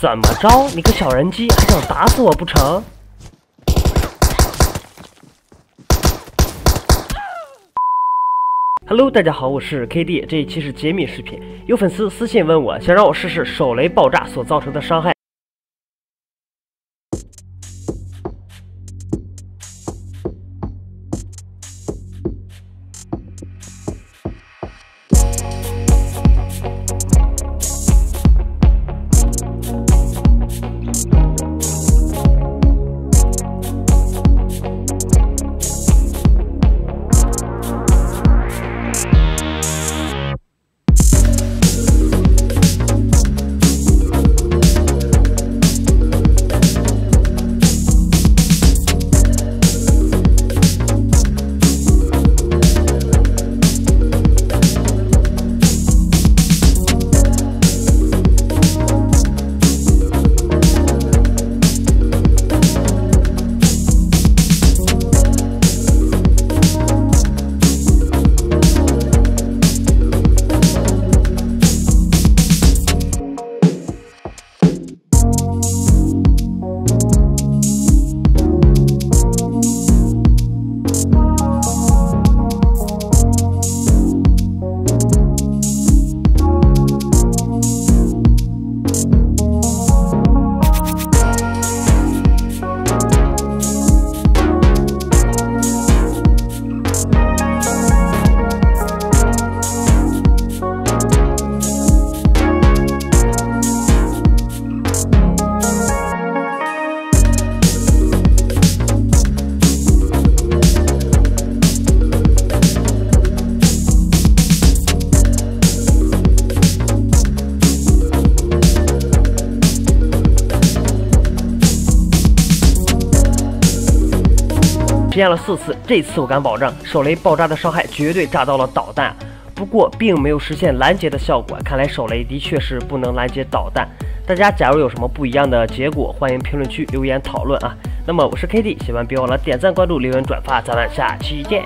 怎么着？你个小人机还想打死我不成？Hello，大家好，我是 KD，这一期是解密视频。有粉丝私信问我，想让我试试手雷爆炸所造成的伤害。实验了四次，这次我敢保证，手雷爆炸的伤害绝对炸到了导弹。不过并没有实现拦截的效果，看来手雷的确是不能拦截导弹。大家假如有什么不一样的结果，欢迎评论区留言讨论啊。那么我是 KD，喜欢别忘了点赞、关注、留言、转发，咱们下期见。